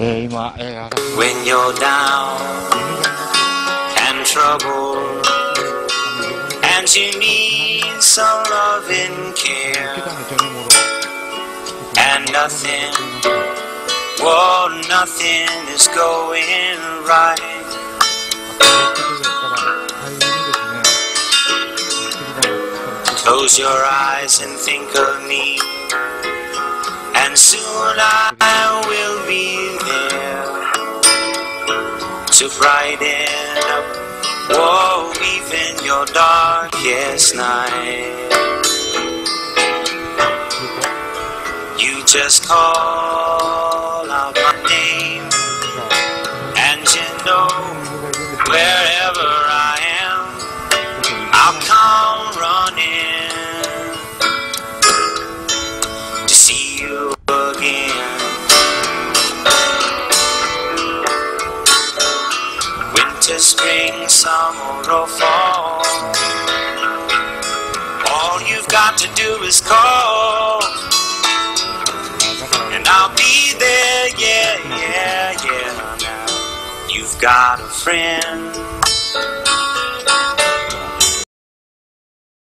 When you're down and troubled, and you need some loving care, and nothing, well, nothing is going right. Close your eyes and think of me, and soon I. to brighten up, whoa, even your darkest night. You just call out my name, and you know winter, spring, summer, or fall. All you've got to do is call, and I'll be there, yeah, yeah, yeah. You've got a friend.